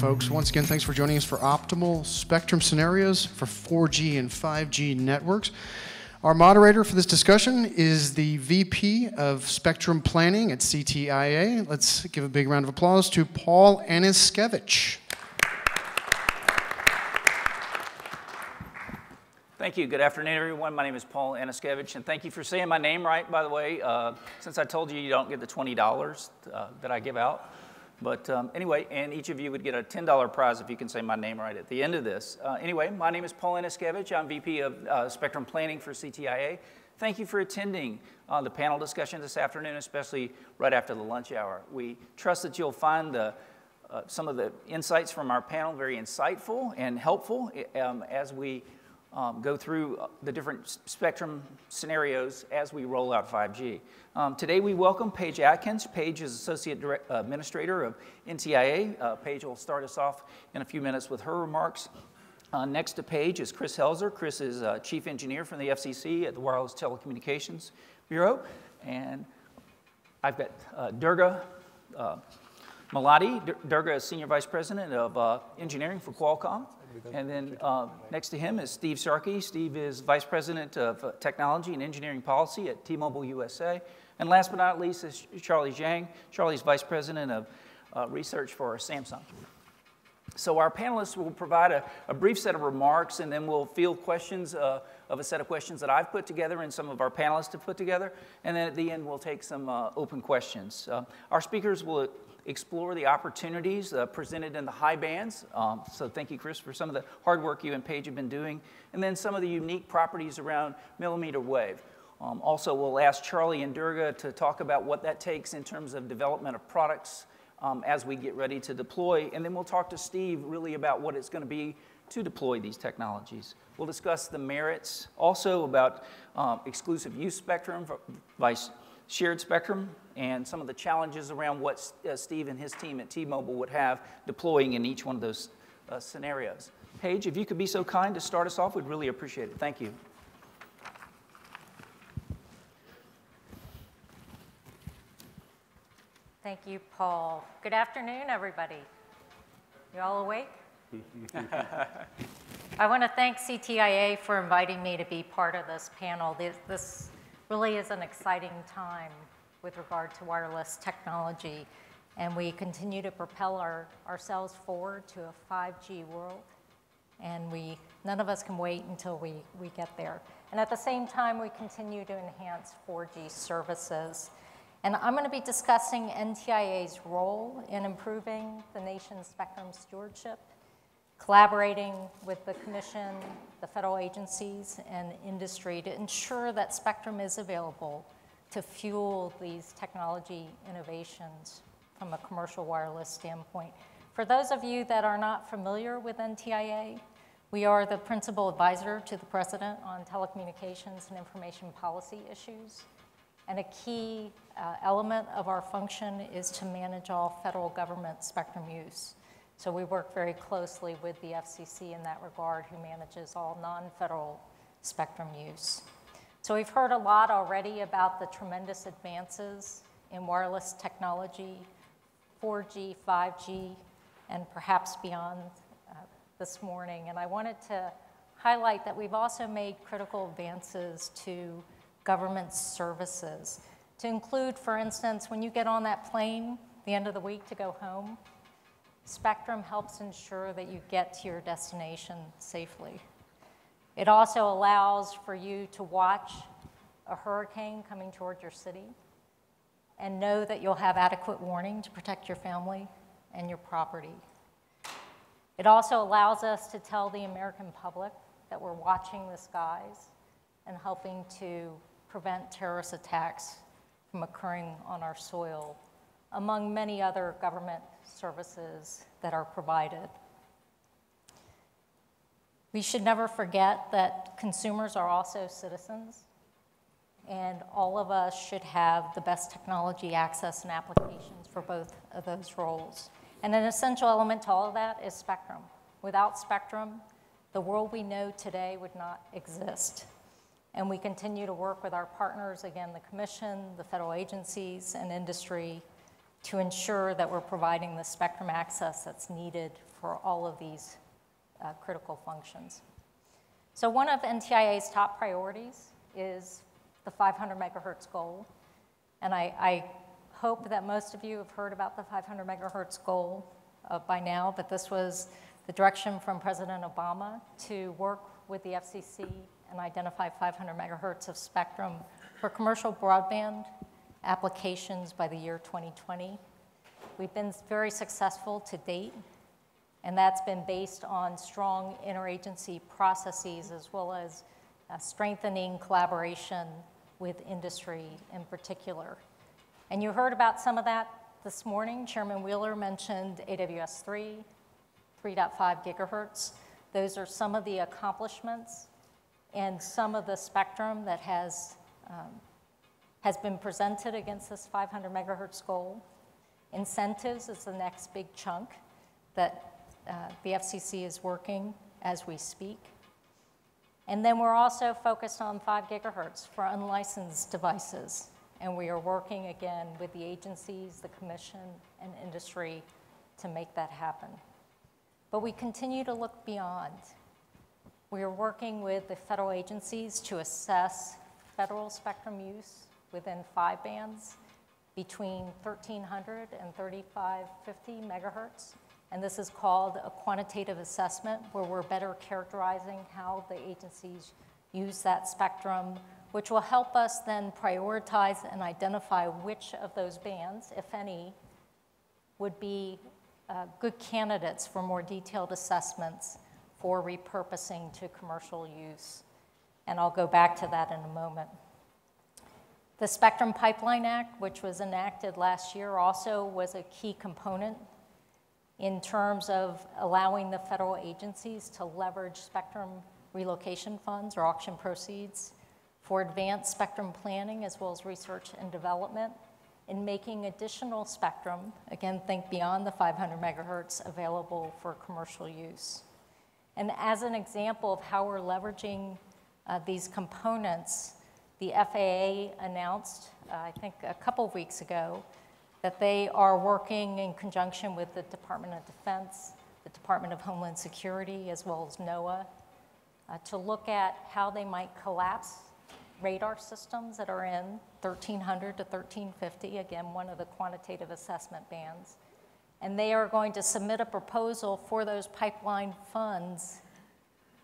folks. Once again, thanks for joining us for optimal spectrum scenarios for 4G and 5G networks. Our moderator for this discussion is the VP of Spectrum Planning at CTIA. Let's give a big round of applause to Paul Anuszkiewicz. Thank you. Good afternoon, everyone. My name is Paul Anuszkiewicz, and thank you for saying my name right, by the way, uh, since I told you you don't get the $20 uh, that I give out. But um, anyway, and each of you would get a $10 prize if you can say my name right at the end of this. Uh, anyway, my name is Paul Anuszkiewicz. I'm VP of uh, Spectrum Planning for CTIA. Thank you for attending uh, the panel discussion this afternoon, especially right after the lunch hour. We trust that you'll find the uh, some of the insights from our panel very insightful and helpful um, as we um, go through uh, the different spectrum scenarios as we roll out 5G. Um, today we welcome Paige Atkins. Paige is Associate Direct, uh, Administrator of NTIA. Uh, Paige will start us off in a few minutes with her remarks. Uh, next to Paige is Chris Helzer. Chris is uh, Chief Engineer from the FCC at the Wireless Telecommunications Bureau. And I've got uh, Durga Malladi. Durga is Senior Vice President of Engineering for Qualcomm. And then uh, next to him is Steve Sharkey. Steve is Vice President of uh, Technology and Engineering Policy at T-Mobile USA. And last but not least is Charlie Zhang. Charlie's Vice President of uh, Research for Samsung. So our panelists will provide a, a, brief set of remarks and then we'll field questions uh, of a set of questions that I've put together and some of our panelists have put together. And then at the end, we'll take some uh, open questions. Uh, our speakers will explore the opportunities uh, presented in the high bands. Um, so thank you, Chris, for some of the hard work you and Paige have been doing. And then some of the unique properties around millimeter wave. Um, also, we'll ask Charlie and Durga to talk about what that takes in terms of development of products um, as we get ready to deploy. And then we'll talk to Steve really about what it's going to be to deploy these technologies. We'll discuss the merits, also about um, exclusive use spectrum, vice shared spectrum, and some of the challenges around what uh, Steve and his team at T-Mobile would have deploying in each one of those uh, scenarios. Paige, if you could be so kind to start us off, we'd really appreciate it. Thank you. Thank you, Paul. Good afternoon, everybody. You all awake? I want to thank CTIA for inviting me to be part of this panel. This, this really is an exciting time with regard to wireless technology. And we continue to propel our, ourselves forward to a 5G world. And we, none of us can wait until we, we get there. And at the same time, we continue to enhance 4G services. And I'm going to be discussing NTIA's role in improving the nation's spectrum stewardship collaborating with the Commission, the federal agencies, and industry to ensure that spectrum is available to fuel these technology innovations from a commercial wireless standpoint. For those of you that are not familiar with NTIA, we are the principal advisor to the President on telecommunications and information policy issues. And a key uh, element of our function is to manage all federal government spectrum use. So we work very closely with the FCC in that regard, who manages all non-federal spectrum use. So we've heard a lot already about the tremendous advances in wireless technology, 4G, 5G, and perhaps beyond uh, this morning. And I wanted to highlight that we've also made critical advances to government services, to include, for instance, when you get on that plane the end of the week to go home, Spectrum helps ensure that you get to your destination safely. It also allows for you to watch a hurricane coming toward your city and know that you'll have adequate warning to protect your family and your property. It also allows us to tell the American public that we're watching the skies and helping to prevent terrorist attacks from occurring on our soil, among many other government services that are provided. We should never forget that consumers are also citizens, and all of us should have the best technology access and applications for both of those roles. And an essential element to all of that is spectrum. Without spectrum, the world we know today would not exist. And we continue to work with our partners, again, the Commission, the federal agencies, and industry to ensure that we're providing the spectrum access that's needed for all of these uh, critical functions. So one of NTIA's top priorities is the 500 megahertz goal. And I, I hope that most of you have heard about the 500 megahertz goal uh, by now, but this was the direction from President Obama to work with the FCC and identify 500 megahertz of spectrum for commercial broadband applications by the year 2020. We've been very successful to date, and that's been based on strong interagency processes as well as uh, strengthening collaboration with industry in particular. And you heard about some of that this morning. Chairman Wheeler mentioned AWS 3, 3.5 gigahertz. Those are some of the accomplishments and some of the spectrum that has, um, has been presented against this 500 megahertz goal. Incentives is the next big chunk that uh, the FCC is working as we speak. And then we're also focused on 5 gigahertz for unlicensed devices. And we are working again with the agencies, the commission, and industry to make that happen. But we continue to look beyond. We are working with the federal agencies to assess federal spectrum use within five bands between 1300 and 3550 megahertz. And this is called a quantitative assessment where we're better characterizing how the agencies use that spectrum which will help us then prioritize and identify which of those bands, if any, would be uh, good candidates for more detailed assessments for repurposing to commercial use. And I'll go back to that in a moment. The Spectrum Pipeline Act, which was enacted last year, also was a key component in terms of allowing the federal agencies to leverage spectrum relocation funds or auction proceeds for advanced spectrum planning as well as research and development in making additional spectrum, again, think beyond the 500 megahertz, available for commercial use. And as an example of how we're leveraging uh, these components, the FAA announced, uh, I think a couple of weeks ago, that they are working in conjunction with the Department of Defense, the Department of Homeland Security, as well as NOAA, uh, to look at how they might collapse radar systems that are in 1300 to 1350, again, one of the quantitative assessment bands. And they are going to submit a proposal for those pipeline funds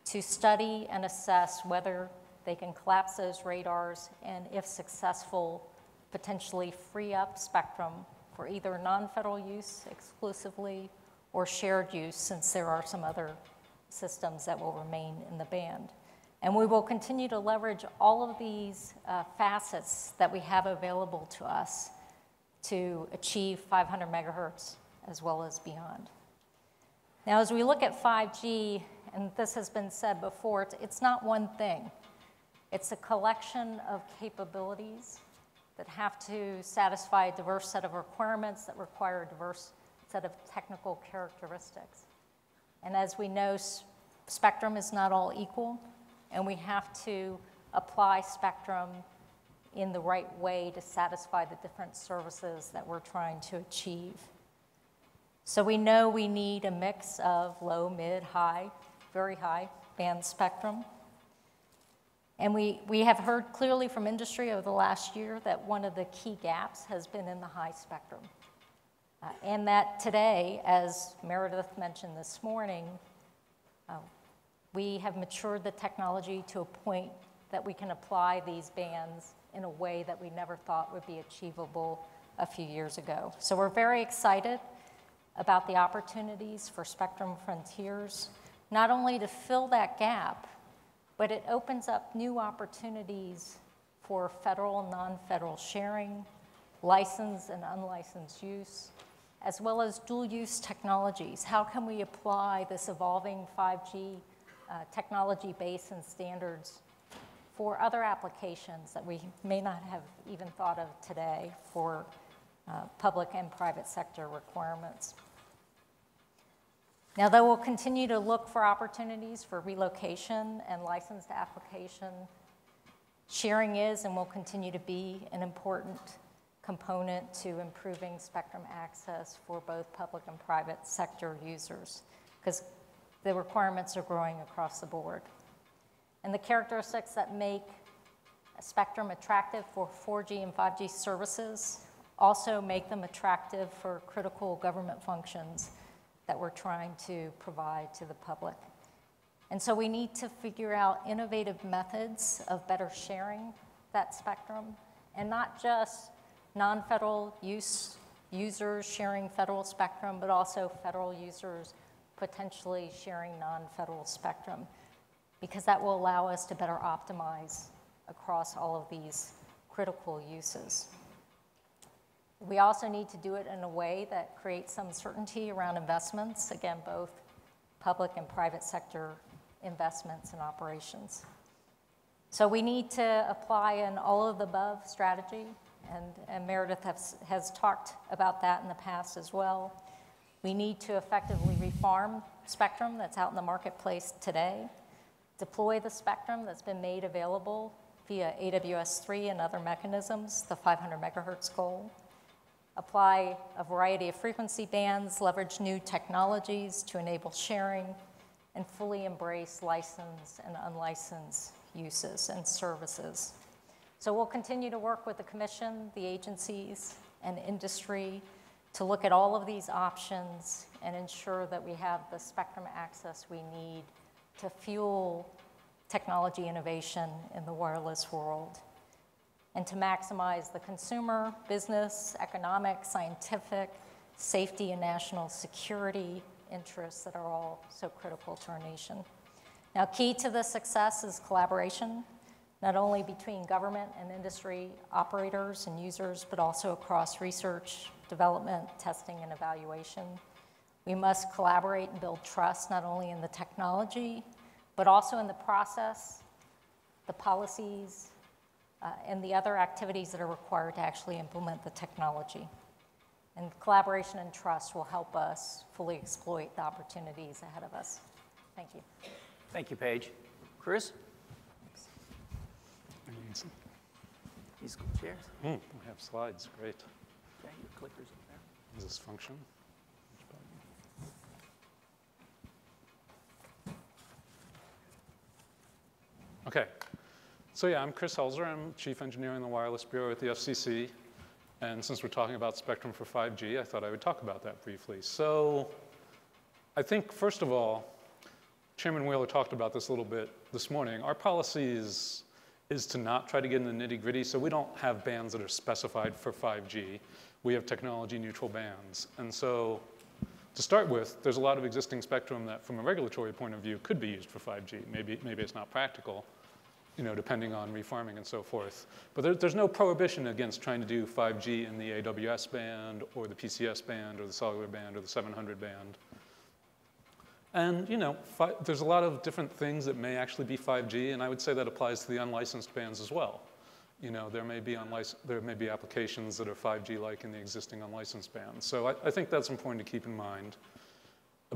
to study and assess whether they can collapse those radars and, if successful, potentially free up spectrum for either non federal use exclusively or shared use, since there are some other systems that will remain in the band. And we will continue to leverage all of these uh, facets that we have available to us to achieve 500 megahertz as well as beyond. Now, as we look at 5G, and this has been said before, it's not one thing. It's a collection of capabilities that have to satisfy a diverse set of requirements that require a diverse set of technical characteristics. And as we know, spectrum is not all equal and we have to apply spectrum in the right way to satisfy the different services that we're trying to achieve. So we know we need a mix of low, mid, high, very high band spectrum. And we, we have heard clearly from industry over the last year that one of the key gaps has been in the high spectrum. Uh, and that today, as Meredith mentioned this morning, uh, we have matured the technology to a point that we can apply these bands in a way that we never thought would be achievable a few years ago. So we're very excited about the opportunities for Spectrum Frontiers, not only to fill that gap, but it opens up new opportunities for federal non-federal sharing, licensed and unlicensed use, as well as dual use technologies. How can we apply this evolving 5G uh, technology base and standards for other applications that we may not have even thought of today for uh, public and private sector requirements. Now, though we'll continue to look for opportunities for relocation and licensed application, sharing is and will continue to be an important component to improving spectrum access for both public and private sector users. because the requirements are growing across the board. And the characteristics that make spectrum attractive for 4G and 5G services also make them attractive for critical government functions that we're trying to provide to the public. And so we need to figure out innovative methods of better sharing that spectrum and not just non-federal use users sharing federal spectrum, but also federal users potentially sharing non-federal spectrum because that will allow us to better optimize across all of these critical uses. We also need to do it in a way that creates some certainty around investments, again, both public and private sector investments and operations. So we need to apply an all of the above strategy, and, and Meredith has, has talked about that in the past as well. We need to effectively reform spectrum that's out in the marketplace today, deploy the spectrum that's been made available via AWS3 and other mechanisms, the 500 megahertz goal, apply a variety of frequency bands, leverage new technologies to enable sharing, and fully embrace licensed and unlicensed uses and services. So we'll continue to work with the Commission, the agencies, and industry to look at all of these options and ensure that we have the spectrum access we need to fuel technology innovation in the wireless world and to maximize the consumer, business, economic, scientific, safety, and national security interests that are all so critical to our nation. Now, key to the success is collaboration, not only between government and industry operators and users, but also across research, development, testing, and evaluation. We must collaborate and build trust not only in the technology, but also in the process, the policies, uh, and the other activities that are required to actually implement the technology. And collaboration and trust will help us fully exploit the opportunities ahead of us. Thank you. Thank you, Paige. Chris? These chairs? Mm, we have slides, great. Okay, your clickers up there. Does this function? Okay, so yeah, I'm Chris Helzer. I'm Chief Engineer in the Wireless Bureau at the FCC. And since we're talking about spectrum for 5G, I thought I would talk about that briefly. So I think, first of all, Chairman Wheeler talked about this a little bit this morning. Our policy is, is to not try to get in the nitty gritty, so we don't have bands that are specified for 5G. We have technology neutral bands. And so to start with, there's a lot of existing spectrum that from a regulatory point of view could be used for 5G. Maybe, maybe it's not practical you know, depending on refarming and so forth. But there, there's no prohibition against trying to do 5G in the AWS band or the PCS band or the cellular band or the 700 band. And you know, there's a lot of different things that may actually be 5G, and I would say that applies to the unlicensed bands as well. You know, there may be, there may be applications that are 5G-like in the existing unlicensed bands. So I, I think that's important to keep in mind.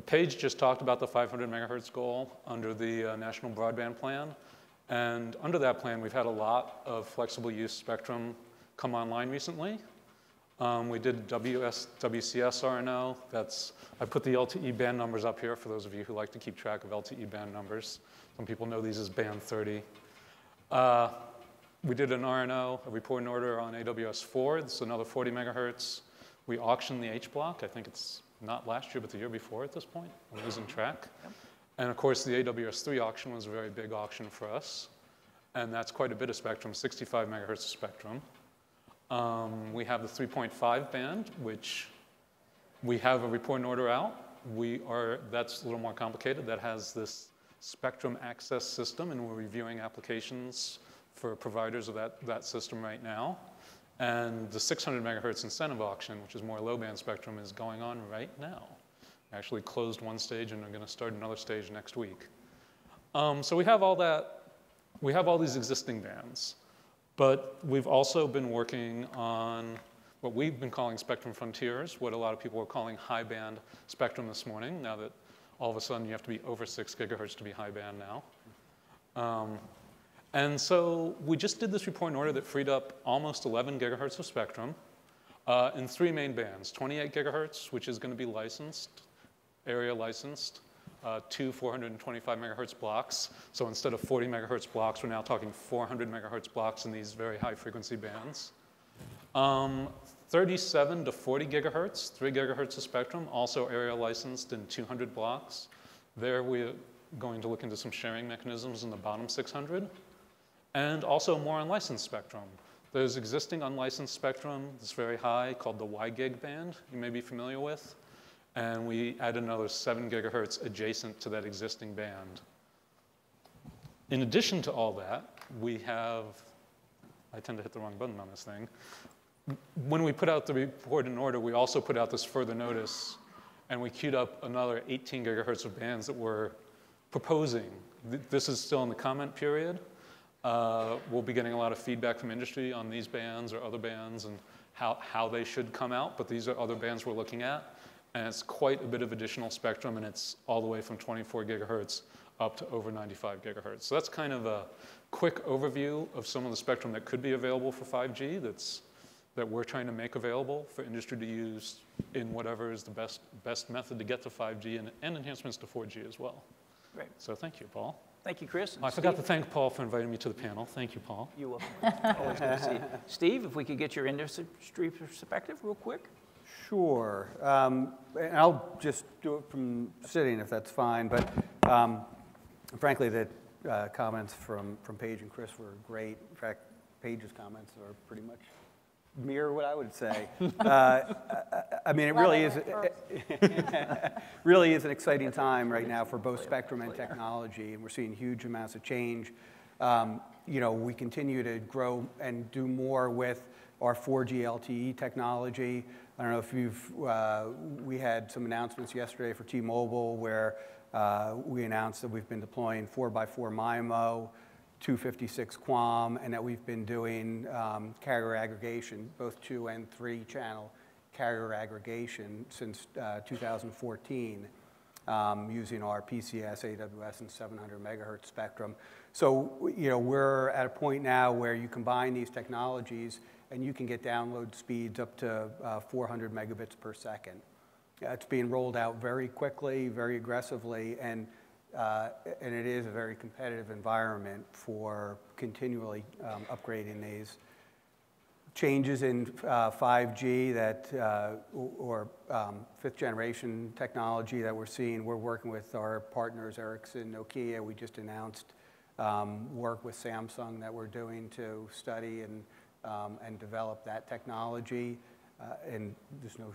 Paige just talked about the 500 megahertz goal under the uh, National Broadband Plan. And under that plan, we've had a lot of flexible use spectrum come online recently. Um, we did WS, WCS RNO. That's, I put the LTE band numbers up here for those of you who like to keep track of LTE band numbers. Some people know these as band 30. Uh, we did an RNO, a report and order on AWS 4. This is another 40 megahertz. We auctioned the H block. I think it's not last year, but the year before at this point. I'm losing track. Yep. And of course, the AWS3 auction was a very big auction for us. And that's quite a bit of spectrum, 65 megahertz of spectrum. Um, we have the 3.5 band, which we have a report and order out. We are, that's a little more complicated. That has this spectrum access system, and we're reviewing applications for providers of that, that system right now. And the 600 megahertz incentive auction, which is more low band spectrum, is going on right now actually closed one stage and are going to start another stage next week. Um, so we have all that, we have all these existing bands, but we've also been working on what we've been calling spectrum frontiers, what a lot of people are calling high band spectrum this morning, now that all of a sudden you have to be over six gigahertz to be high band now. Um, and so we just did this report and order that freed up almost 11 gigahertz of spectrum uh, in three main bands 28 gigahertz, which is going to be licensed area licensed, uh, two 425 megahertz blocks. So instead of 40 megahertz blocks, we're now talking 400 megahertz blocks in these very high frequency bands. Um, 37 to 40 gigahertz, 3 gigahertz of spectrum, also area licensed in 200 blocks. There we're going to look into some sharing mechanisms in the bottom 600. And also more unlicensed spectrum. There's existing unlicensed spectrum that's very high called the WiGig band, you may be familiar with. And we add another 7 gigahertz adjacent to that existing band. In addition to all that, we have, I tend to hit the wrong button on this thing. When we put out the report and order, we also put out this further notice, and we queued up another 18 gigahertz of bands that we're proposing. This is still in the comment period. Uh, we'll be getting a lot of feedback from industry on these bands or other bands and how, how they should come out, but these are other bands we're looking at. And it's quite a bit of additional spectrum, and it's all the way from 24 gigahertz up to over 95 gigahertz. So that's kind of a quick overview of some of the spectrum that could be available for 5G that's, that we're trying to make available for industry to use in whatever is the best, best method to get to 5G and, and enhancements to 4G as well. Great. So thank you, Paul. Thank you, Chris. I forgot to thank Paul for inviting me to the panel. Thank you, Paul. You will. Always good to see you. Steve, if we could get your industry perspective real quick. Sure. Um, and I'll just do it from sitting if that's fine. But um, frankly, the uh, comments from, from Paige and Chris were great. In fact, Paige's comments are pretty much mirror what I would say. uh, I, I mean, it really is, really is an exciting time right now for both spectrum and technology, and we're seeing huge amounts of change. Um, you know, we continue to grow and do more with our 4G LTE technology. I don't know if you've, uh, we had some announcements yesterday for T-Mobile where uh, we announced that we've been deploying 4x4 MIMO, 256 QAM, and that we've been doing um, carrier aggregation, both two and three channel carrier aggregation since uh, 2014 um, using our PCS, AWS, and 700 megahertz spectrum. So, you know, we're at a point now where you combine these technologies and you can get download speeds up to uh, 400 megabits per second. It's being rolled out very quickly, very aggressively, and, uh, and it is a very competitive environment for continually um, upgrading these. Changes in uh, 5G that, uh, or um, fifth generation technology that we're seeing, we're working with our partners, Ericsson, Nokia. We just announced um, work with Samsung that we're doing to study and um, and develop that technology. Uh, and there's no,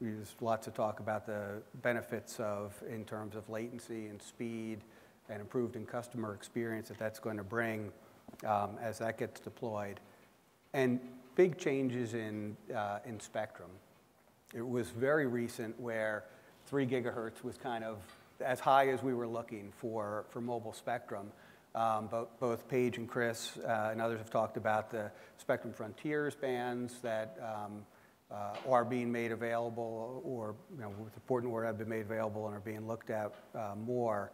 there's lots of talk about the benefits of, in terms of latency and speed and improved in customer experience that that's going to bring um, as that gets deployed. And big changes in, uh, in spectrum. It was very recent where three gigahertz was kind of as high as we were looking for, for mobile spectrum. Um, but both Paige and Chris uh, and others have talked about the Spectrum Frontiers bands that um, uh, are being made available or, you know, with important word have been made available and are being looked at uh, more.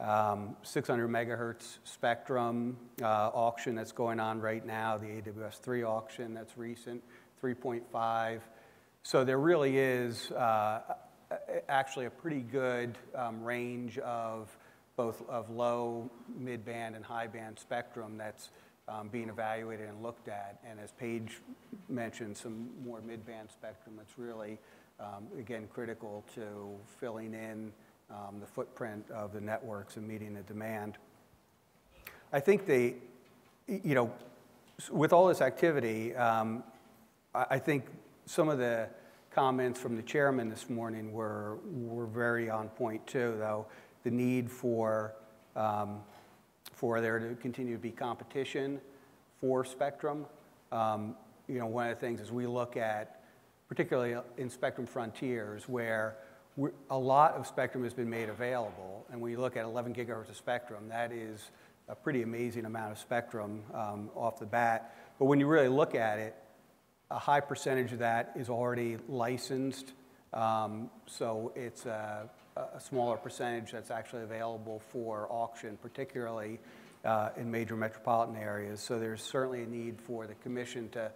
Um, 600 megahertz spectrum uh, auction that's going on right now, the AWS 3 auction that's recent, 3.5. So there really is uh, actually a pretty good um, range of both of low, mid-band, and high-band spectrum that's um, being evaluated and looked at. And as Paige mentioned, some more mid-band spectrum that's really, um, again, critical to filling in um, the footprint of the networks and meeting the demand. I think they, you know, with all this activity, um, I, I think some of the comments from the chairman this morning were, were very on point too, though the need for, um, for there to continue to be competition for spectrum. Um, you know, one of the things is we look at, particularly in spectrum frontiers, where a lot of spectrum has been made available, and we look at 11 gigahertz of spectrum, that is a pretty amazing amount of spectrum um, off the bat. But when you really look at it, a high percentage of that is already licensed. Um, so it's uh, a smaller percentage that's actually available for auction, particularly uh, in major metropolitan areas. So there's certainly a need for the commission to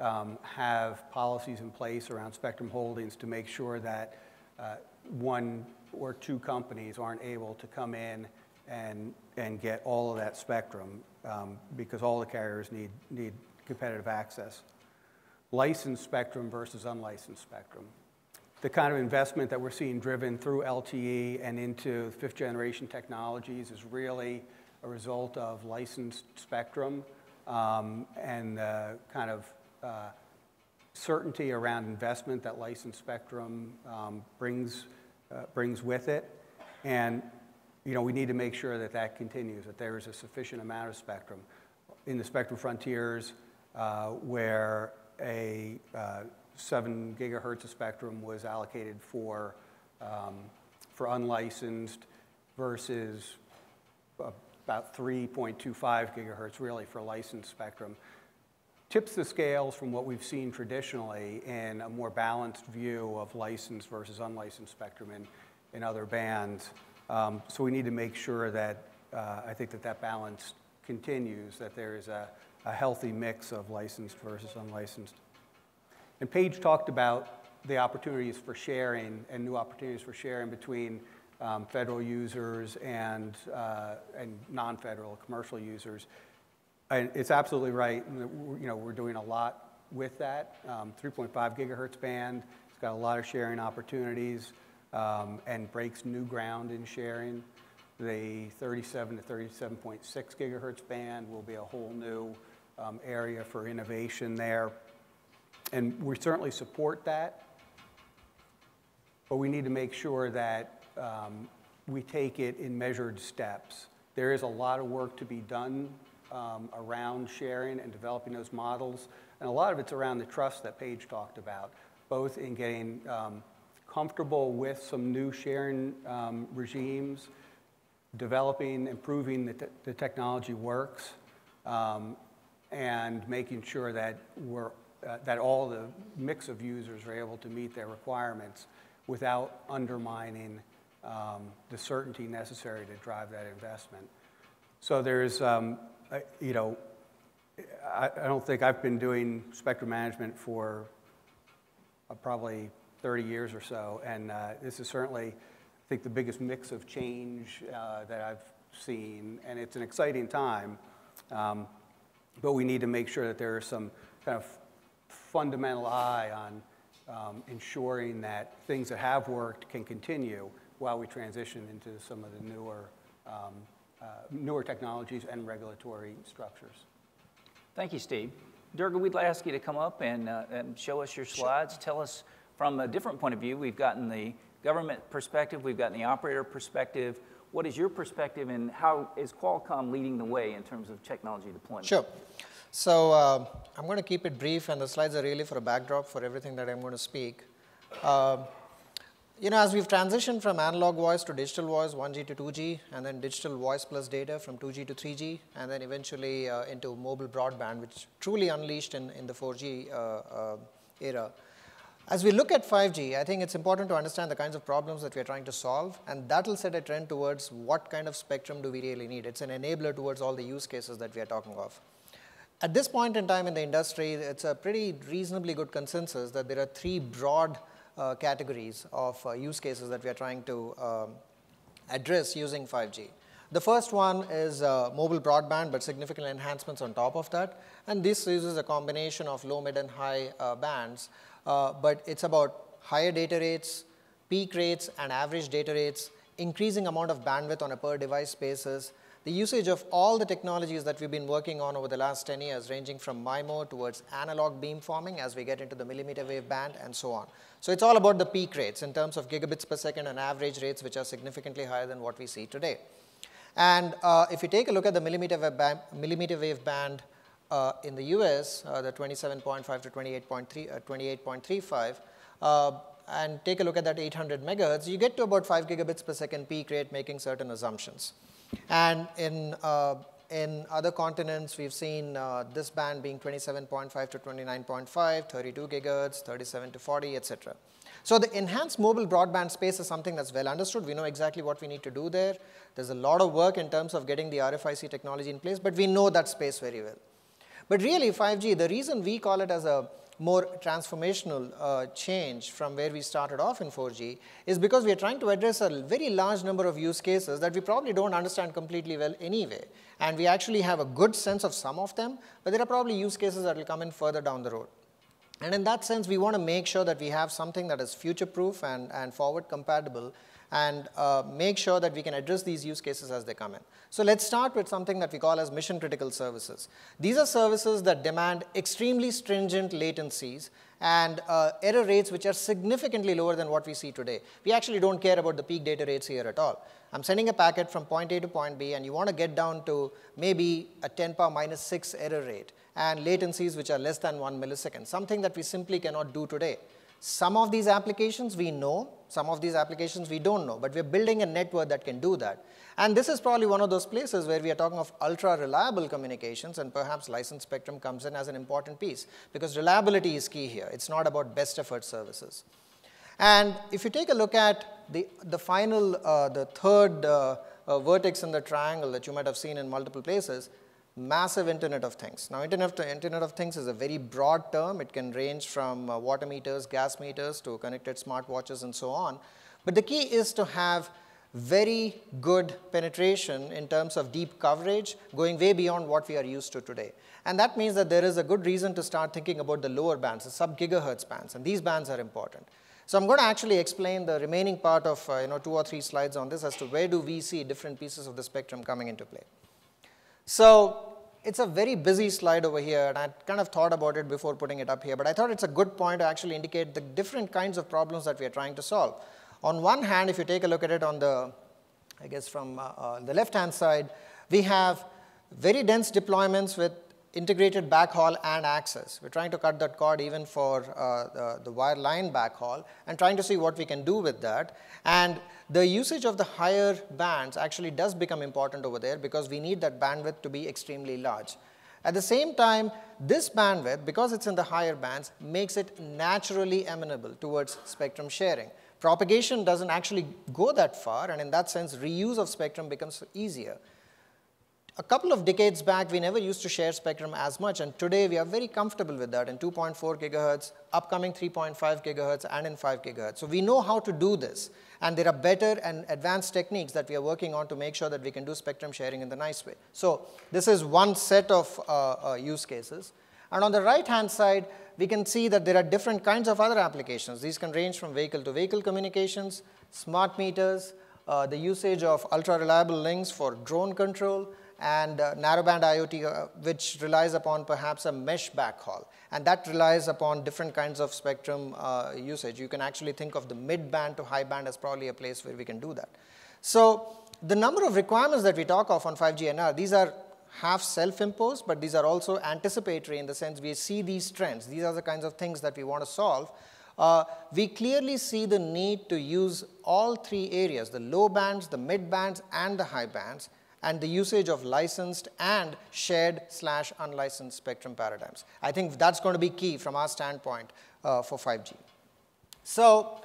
um, have policies in place around spectrum holdings to make sure that uh, one or two companies aren't able to come in and, and get all of that spectrum um, because all the carriers need, need competitive access. Licensed spectrum versus unlicensed spectrum. The kind of investment that we're seeing driven through LTE and into fifth generation technologies is really a result of licensed spectrum um, and the kind of uh, certainty around investment that licensed spectrum um, brings, uh, brings with it. And you know, we need to make sure that that continues, that there is a sufficient amount of spectrum. In the spectrum frontiers, uh, where a 7 gigahertz of spectrum was allocated for, um, for unlicensed versus about 3.25 gigahertz really for licensed spectrum tips the scales from what we've seen traditionally in a more balanced view of licensed versus unlicensed spectrum in, in other bands. Um, so we need to make sure that uh, I think that that balance continues, that there is a, a healthy mix of licensed versus unlicensed. And Paige talked about the opportunities for sharing and new opportunities for sharing between um, federal users and, uh, and non-federal commercial users. And it's absolutely right. You know, we're doing a lot with that. Um, 3.5 gigahertz band, it's got a lot of sharing opportunities um, and breaks new ground in sharing. The 37 to 37.6 gigahertz band will be a whole new um, area for innovation there. And we certainly support that, but we need to make sure that um, we take it in measured steps. There is a lot of work to be done um, around sharing and developing those models. And a lot of it's around the trust that Paige talked about, both in getting um, comfortable with some new sharing um, regimes, developing, improving the, the technology works, um, and making sure that, we're, uh, that all the mix of users are able to meet their requirements without undermining um, the certainty necessary to drive that investment. So there's, um, you know, I, I, don't think I've been doing spectrum management for uh, probably 30 years or so, and uh, this is certainly, I think, the biggest mix of change uh, that I've seen, and it's an exciting time. Um, but we need to make sure that there is some kind of fundamental eye on um, ensuring that things that have worked can continue while we transition into some of the newer um, uh, newer technologies and regulatory structures. Thank you, Steve. Durga, we'd like to ask you to come up and, uh, and show us your slides. Sure. Tell us from a different point of view. We've gotten the government perspective, we've gotten the operator perspective. What is your perspective and how is Qualcomm leading the way in terms of technology deployment? Sure. So uh, I'm going to keep it brief, and the slides are really for a backdrop for everything that I'm going to speak. Uh, you know, as we've transitioned from analog voice to digital voice, 1G to 2G, and then digital voice plus data from 2G to 3G, and then eventually uh, into mobile broadband, which truly unleashed in, in the 4G uh, uh, era. As we look at 5G, I think it's important to understand the kinds of problems that we're trying to solve, and that will set a trend towards what kind of spectrum do we really need. It's an enabler towards all the use cases that we are talking of. At this point in time in the industry, it's a pretty reasonably good consensus that there are three broad uh, categories of uh, use cases that we are trying to um, address using 5G. The first one is uh, mobile broadband, but significant enhancements on top of that. And this uses a combination of low, mid, and high uh, bands, uh, but it's about higher data rates, peak rates, and average data rates, increasing amount of bandwidth on a per device basis, the usage of all the technologies that we've been working on over the last 10 years, ranging from MIMO towards analog beamforming as we get into the millimeter wave band and so on. So it's all about the peak rates in terms of gigabits per second and average rates, which are significantly higher than what we see today. And uh, if you take a look at the millimeter wave band, millimeter wave band uh, in the US, uh, the 27.5 to 28.3, 28.35, uh, and take a look at that 800 megahertz, you get to about 5 gigabits per second peak rate, making certain assumptions. And in, uh, in other continents, we've seen uh, this band being 27.5 to 29.5, 32 gigahertz, 37 to 40, etc. So the enhanced mobile broadband space is something that's well understood. We know exactly what we need to do there. There's a lot of work in terms of getting the RFIC technology in place, but we know that space very well. But really, 5G, the reason we call it as a more transformational uh, change from where we started off in 4G is because we are trying to address a very large number of use cases that we probably don't understand completely well anyway. And we actually have a good sense of some of them, but there are probably use cases that will come in further down the road. And in that sense, we want to make sure that we have something that is future-proof and, and forward compatible and uh, make sure that we can address these use cases as they come in. So let's start with something that we call as mission critical services. These are services that demand extremely stringent latencies and uh, error rates which are significantly lower than what we see today. We actually don't care about the peak data rates here at all. I'm sending a packet from point A to point B and you want to get down to maybe a 10 power minus 6 error rate and latencies which are less than 1 millisecond, something that we simply cannot do today. Some of these applications we know, some of these applications we don't know, but we're building a network that can do that. And this is probably one of those places where we are talking of ultra reliable communications and perhaps licensed spectrum comes in as an important piece because reliability is key here. It's not about best effort services. And if you take a look at the, the final, uh, the third uh, uh, vertex in the triangle that you might have seen in multiple places, massive Internet of Things. Now, Internet of, Internet of Things is a very broad term. It can range from uh, water meters, gas meters, to connected smartwatches, and so on. But the key is to have very good penetration in terms of deep coverage, going way beyond what we are used to today. And that means that there is a good reason to start thinking about the lower bands, the sub-gigahertz bands, and these bands are important. So I'm going to actually explain the remaining part of uh, you know, two or three slides on this as to where do we see different pieces of the spectrum coming into play. So it's a very busy slide over here, and I kind of thought about it before putting it up here, but I thought it's a good point to actually indicate the different kinds of problems that we are trying to solve. On one hand, if you take a look at it on the, I guess from uh, uh, the left-hand side, we have very dense deployments with integrated backhaul and access. We're trying to cut that cord even for uh, the, the wireline backhaul and trying to see what we can do with that. And the usage of the higher bands actually does become important over there because we need that bandwidth to be extremely large. At the same time, this bandwidth, because it's in the higher bands, makes it naturally amenable towards spectrum sharing. Propagation doesn't actually go that far, and in that sense, reuse of spectrum becomes easier. A couple of decades back, we never used to share spectrum as much, and today we are very comfortable with that in 2.4 gigahertz, upcoming 3.5 gigahertz, and in 5 gigahertz. So we know how to do this, and there are better and advanced techniques that we are working on to make sure that we can do spectrum sharing in the nice way. So this is one set of uh, uh, use cases. And on the right-hand side, we can see that there are different kinds of other applications. These can range from vehicle-to-vehicle -vehicle communications, smart meters, uh, the usage of ultra-reliable links for drone control, and uh, narrowband IoT, uh, which relies upon perhaps a mesh backhaul. And that relies upon different kinds of spectrum uh, usage. You can actually think of the mid-band to high band as probably a place where we can do that. So the number of requirements that we talk of on 5G NR, these are half self-imposed, but these are also anticipatory in the sense we see these trends. These are the kinds of things that we want to solve. Uh, we clearly see the need to use all three areas, the low bands, the mid bands, and the high bands, and the usage of licensed and shared slash unlicensed spectrum paradigms. I think that's going to be key from our standpoint uh, for 5G. So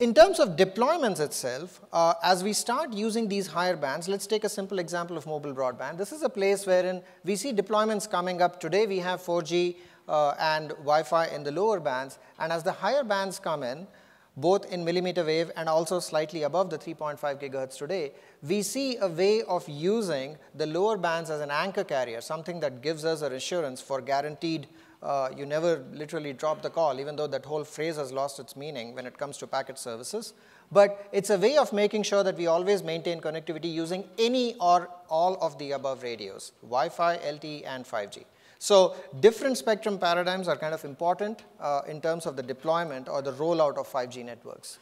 in terms of deployments itself, uh, as we start using these higher bands, let's take a simple example of mobile broadband. This is a place wherein we see deployments coming up. Today we have 4G uh, and Wi-Fi in the lower bands, and as the higher bands come in, both in millimeter wave and also slightly above the 3.5 gigahertz today, we see a way of using the lower bands as an anchor carrier, something that gives us a assurance for guaranteed uh, you never literally drop the call, even though that whole phrase has lost its meaning when it comes to packet services. But it's a way of making sure that we always maintain connectivity using any or all of the above radios, Wi-Fi, LTE, and 5G. So different spectrum paradigms are kind of important uh, in terms of the deployment or the rollout of 5G networks.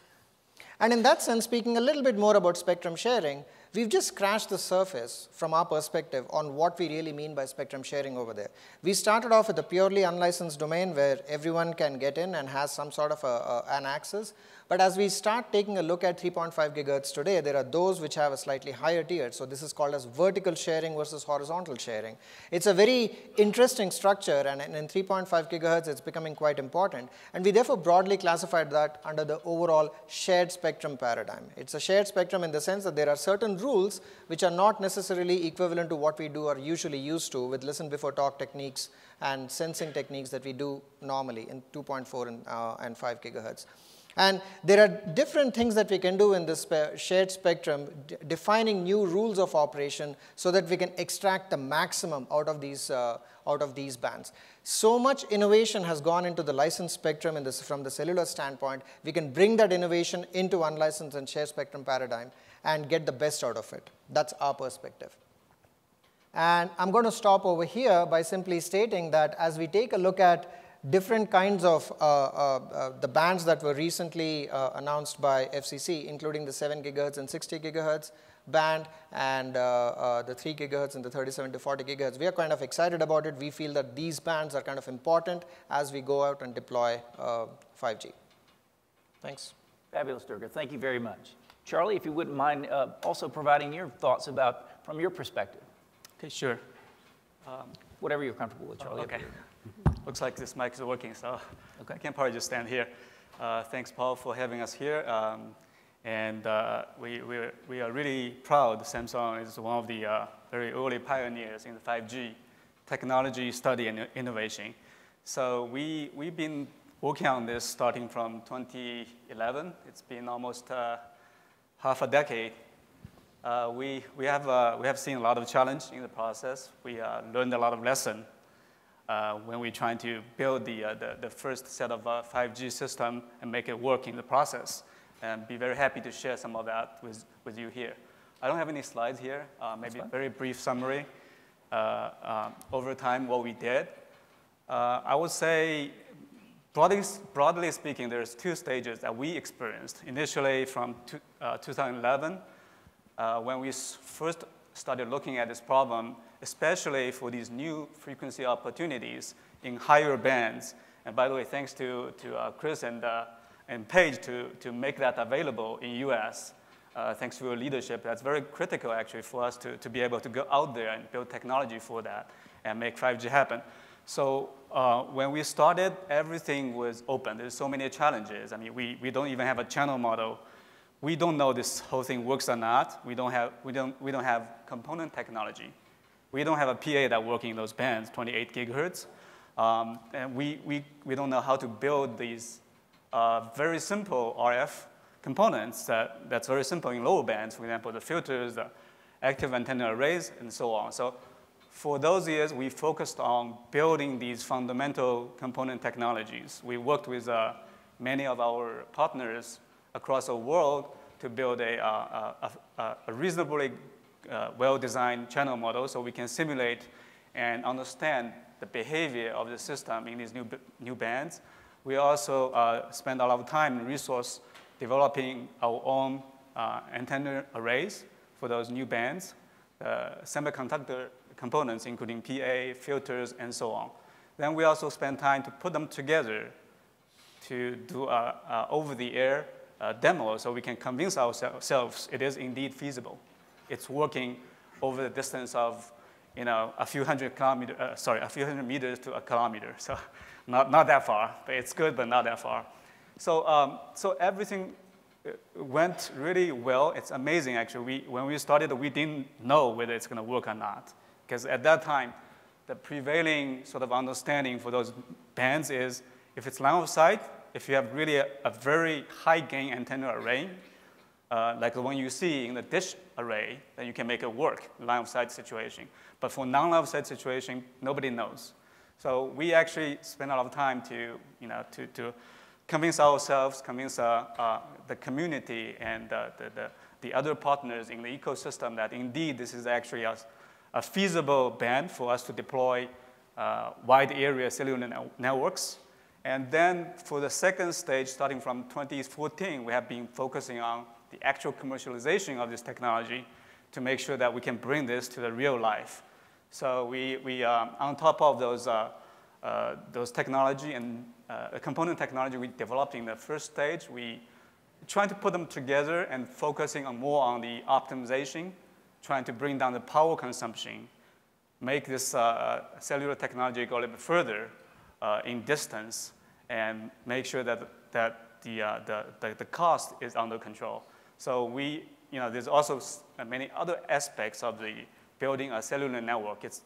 And in that sense, speaking a little bit more about spectrum sharing, we've just scratched the surface from our perspective on what we really mean by spectrum sharing over there. We started off with a purely unlicensed domain where everyone can get in and has some sort of a, a, an access. But as we start taking a look at 3.5 gigahertz today, there are those which have a slightly higher tier. So this is called as vertical sharing versus horizontal sharing. It's a very interesting structure, and in 3.5 gigahertz, it's becoming quite important. And we therefore broadly classified that under the overall shared spectrum paradigm. It's a shared spectrum in the sense that there are certain rules which are not necessarily equivalent to what we do or usually used to with listen before talk techniques and sensing techniques that we do normally in 2.4 and, uh, and 5 gigahertz. And there are different things that we can do in this shared spectrum, defining new rules of operation so that we can extract the maximum out of these, uh, out of these bands. So much innovation has gone into the licensed spectrum this, from the cellular standpoint. We can bring that innovation into unlicensed and shared spectrum paradigm and get the best out of it. That's our perspective. And I'm going to stop over here by simply stating that as we take a look at different kinds of uh, uh, uh, the bands that were recently uh, announced by FCC, including the 7 gigahertz and 60 gigahertz band and uh, uh, the 3 gigahertz and the 37 to 40 gigahertz. We are kind of excited about it. We feel that these bands are kind of important as we go out and deploy 5G. Thanks. Fabulous, Durga. Thank you very much. Charlie, if you wouldn't mind also providing your thoughts about, from your perspective. Okay, sure. Um, Whatever you're comfortable with, Charlie. Okay. Looks like this mic is working, so okay. I can probably just stand here. Uh, thanks, Paul, for having us here. Um, and uh, we, we, we, are really proud Samsung is one of the uh, very early pioneers in the 5G technology study and innovation. So we, we've been working on this starting from 2011. It's been almost uh, half a decade. Uh, we, we, have, uh, we have seen a lot of challenge in the process. We learned a lot of lesson when we're trying to build the, uh, the, the, first set of uh, 5G system and make it work in the process. And be very happy to share some of that with, with you here. I don't have any slides here, uh, maybe a very brief summary. Uh, um, over time, what we did. Uh, I would say, broadly, broadly speaking, there's two stages that we experienced. Initially from two, 2011, when we first started looking at this problem, especially for these new frequency opportunities in higher bands. And by the way, thanks to, to uh, Chris and, uh, and Paige to, to make that available in US. Uh, thanks to your leadership. That's very critical actually for us to, to be able to go out there and build technology for that and make 5G happen. So uh, when we started, everything was open. There's so many challenges. I mean, we, we don't even have a channel model we don't know this whole thing works or not. We don't have, we don't, we don't have component technology. We don't have a PA that working in those bands, 28 gigahertz. Um, and we, we, we don't know how to build these uh, very simple RF components that, that's very simple in lower bands, for example, the filters, the active antenna arrays, and so on. So for those years, we focused on building these fundamental component technologies. We worked with uh, many of our partners across the world to build a, uh, a, a reasonably uh, well-designed channel model so we can simulate and understand the behavior of the system in these new, new bands. We also uh, spend a lot of time and resource developing our own uh, antenna arrays for those new bands, uh, semiconductor components, including PA, filters, and so on. Then we also spend time to put them together to do over-the-air uh, demo so we can convince ourselves it is indeed feasible. It's working over the distance of you know, a few hundred kilometers, uh, sorry, a few hundred meters to a kilometer. So not, not that far, but it's good, but not that far. So, um, so everything uh, went really well. It's amazing, actually. We, when we started, we didn't know whether it's going to work or not. Because at that time, the prevailing sort of understanding for those bands is if it's line of sight, if you have really a, a very high gain antenna array, uh, like the one you see in the dish array, then you can make it work, line of sight situation. But for non-line of sight situation, nobody knows. So we actually spend a lot of time to, you know, to, to convince ourselves, convince uh, uh, the community and the, the, the, other partners in the ecosystem that indeed this is actually a, a feasible band for us to deploy uh, wide area cellular networks and then for the second stage, starting from 2014, we have been focusing on the actual commercialization of this technology to make sure that we can bring this to the real life. So we, we um, on top of those, uh, uh, those technology and uh, component technology we developed in the first stage, we trying to put them together and focusing on more on the optimization, trying to bring down the power consumption, make this uh, cellular technology go a little bit further uh, in distance, and make sure that, that the, uh, the, the, the, cost is under control. So we you know, there's also many other aspects of the building a cellular network. It's,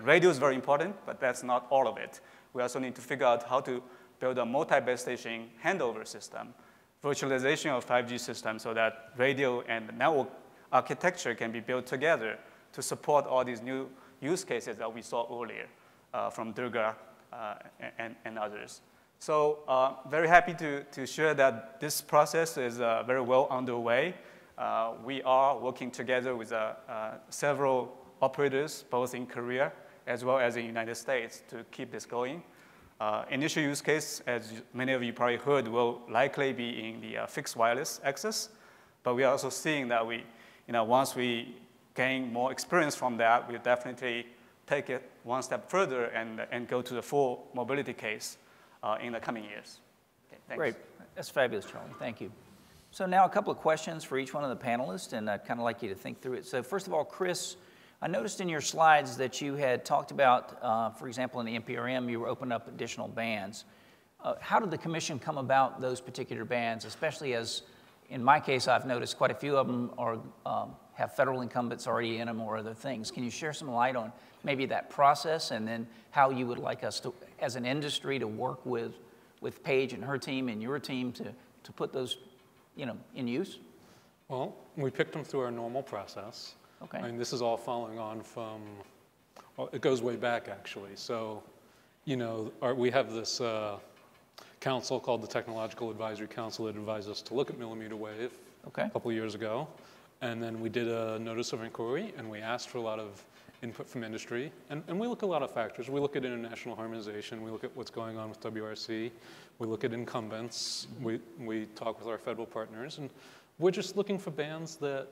radio is very important, but that's not all of it. We also need to figure out how to build a multi-base station handover system, virtualization of 5G systems so that radio and network architecture can be built together to support all these new use cases that we saw earlier uh, from Durga uh, and, and, others. So uh, very happy to, to share that this process is uh, very well underway. Uh, we are working together with uh, several operators, both in Korea as well as in the United States, to keep this going. initial use case, as many of you probably heard, will likely be in the fixed wireless access. But we are also seeing that we, you know, once we gain more experience from that, we'll definitely take it one step further and, and go to the full mobility case uh, in the coming years. Okay, Great. That's fabulous, Charlie. Thank you. So now a couple of questions for each one of the panelists, and I'd kind of like you to think through it. So first of all, Chris, I noticed in your slides that you had talked about, uh, for example, in the NPRM, you were opening up additional bands. Uh, how did the commission come about those particular bands, especially as, in my case, I've noticed quite a few of them are um, have federal incumbents already in them or other things. Can you share some light on maybe that process and then how you would like us to, as an industry, to work with, with Paige and her team and your team to, to put those, you know, in use? Well, we picked them through our normal process. Okay. I mean, this is all following on from, well, it goes way back actually. So, you know, our, we have this uh, council called the Technological Advisory Council that advised us to look at millimeter wave okay. a couple years ago. And then we did a notice of inquiry and we asked for a lot of input from industry. And, and we look at a lot of factors. We look at international harmonization. We look at what's going on with WRC. We look at incumbents. We, we talk with our federal partners. And we're just looking for bands that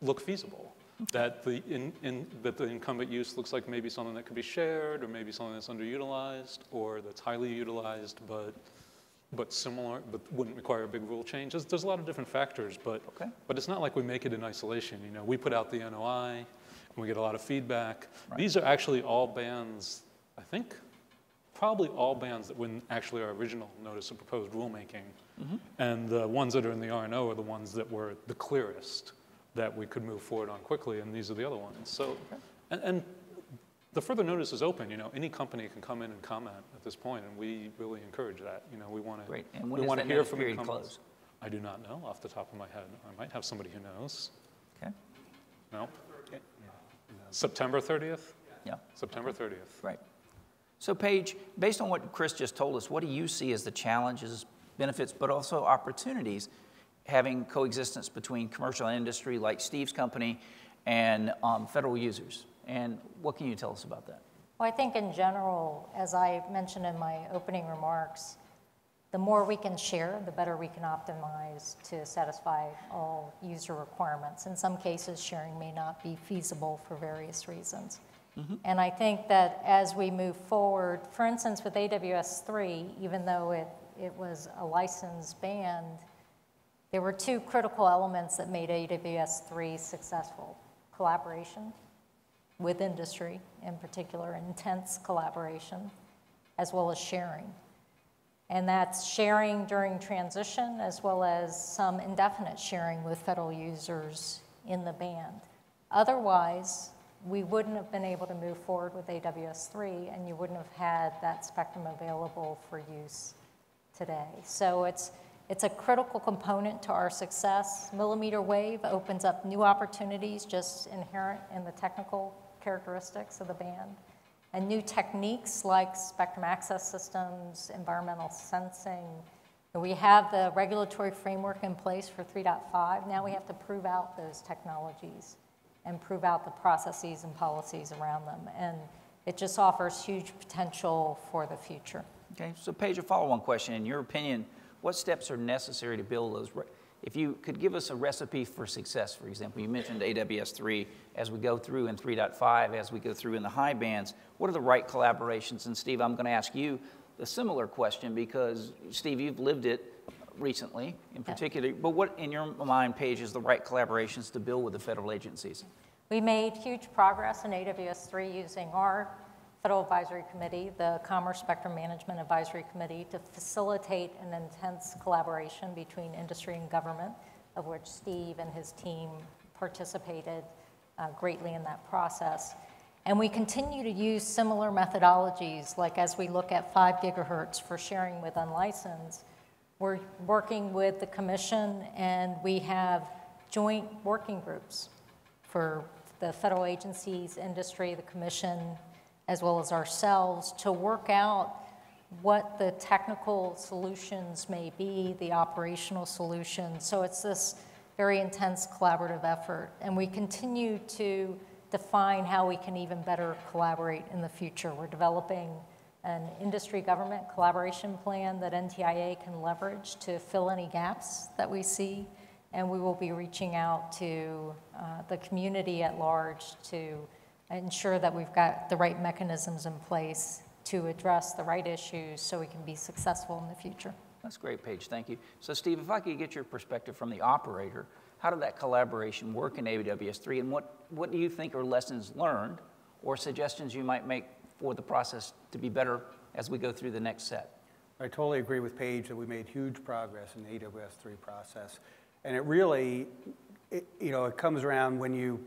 look feasible. That the, in, in, that the incumbent use looks like maybe something that could be shared or maybe something that's underutilized or that's highly utilized but but similar, but wouldn't require a big rule change. There's, there's a lot of different factors, but, okay. but it's not like we make it in isolation. You know, we put out the NOI, and we get a lot of feedback. Right. These are actually all bands, I think, probably all bands that wouldn't actually our original notice of proposed rulemaking. Mm-hmm. And the ones that are in the R&O are the ones that were the clearest that we could move forward on quickly, and these are the other ones. So, okay. and, and the further notice is open. You know, any company can come in and comment at this point, and we really encourage that. You know, we want to. Great. And when we want to hear from period close? I do not know off the top of my head. I might have somebody who knows. Okay. No. September 30th. Yeah. September 30th. Right. So, Paige, based on what Chris just told us, what do you see as the challenges, benefits, but also opportunities having coexistence between commercial industry like Steve's company and um, federal users? And what can you tell us about that? Well, I think in general, as I mentioned in my opening remarks, the more we can share, the better we can optimize to satisfy all user requirements. In some cases, sharing may not be feasible for various reasons. Mm-hmm. And I think that as we move forward, for instance, with AWS 3, even though it, it was a licensed band, there were two critical elements that made AWS 3 successful collaboration with industry, in particular, intense collaboration, as well as sharing. And that's sharing during transition as well as some indefinite sharing with federal users in the band. Otherwise, we wouldn't have been able to move forward with AWS3 and you wouldn't have had that spectrum available for use today. So it's, it's a critical component to our success. Millimeter wave opens up new opportunities just inherent in the technical characteristics of the band, and new techniques like spectrum access systems, environmental sensing. We have the regulatory framework in place for 3.5. Now we have to prove out those technologies and prove out the processes and policies around them. And it just offers huge potential for the future. Okay, so Paige, a follow-on question. In your opinion, what steps are necessary to build those if you could give us a recipe for success, for example, you mentioned AWS 3 as we go through in 3.5, as we go through in the high bands, what are the right collaborations? And Steve, I'm going to ask you a similar question because, Steve, you've lived it recently in particular, but what in your mind, Paige, is the right collaborations to build with the federal agencies? We made huge progress in AWS 3 using our Federal Advisory Committee, the Commerce Spectrum Management Advisory Committee, to facilitate an intense collaboration between industry and government of which Steve and his team participated uh, greatly in that process. And we continue to use similar methodologies, like as we look at 5 gigahertz for sharing with unlicensed, we're working with the commission and we have joint working groups for the federal agencies, industry, the commission, as well as ourselves to work out what the technical solutions may be, the operational solutions. So it's this very intense collaborative effort. And we continue to define how we can even better collaborate in the future. We're developing an industry government collaboration plan that NTIA can leverage to fill any gaps that we see. And we will be reaching out to uh, the community at large to ensure that we've got the right mechanisms in place to address the right issues so we can be successful in the future. That's great, Paige. Thank you. So, Steve, if I could get your perspective from the operator, how did that collaboration work in AWS3, and what, what do you think are lessons learned or suggestions you might make for the process to be better as we go through the next set? I totally agree with Paige that we made huge progress in the AWS3 process. And it really, it, you know, it comes around when you,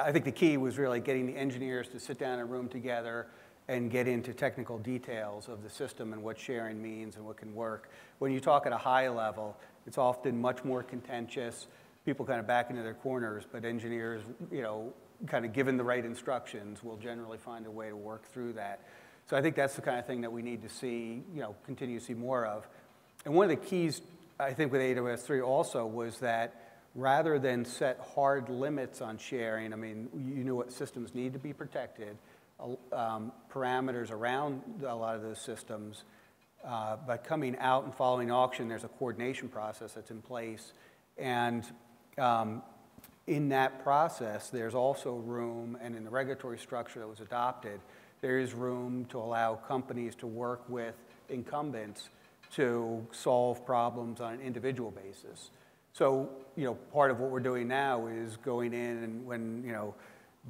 I think the key was really getting the engineers to sit down in a room together and get into technical details of the system and what sharing means and what can work. When you talk at a high level, it's often much more contentious. People kind of back into their corners, but engineers, you know, kind of given the right instructions, will generally find a way to work through that. So I think that's the kind of thing that we need to see, you know, continue to see more of. And one of the keys, I think, with AWS 3 also was that rather than set hard limits on sharing, I mean, you knew what systems need to be protected, um, parameters around a lot of those systems. Uh, but coming out and following auction, there's a coordination process that's in place. And um, in that process, there's also room, and in the regulatory structure that was adopted, there is room to allow companies to work with incumbents to solve problems on an individual basis. So, you know, part of what we're doing now is going in and when, you know,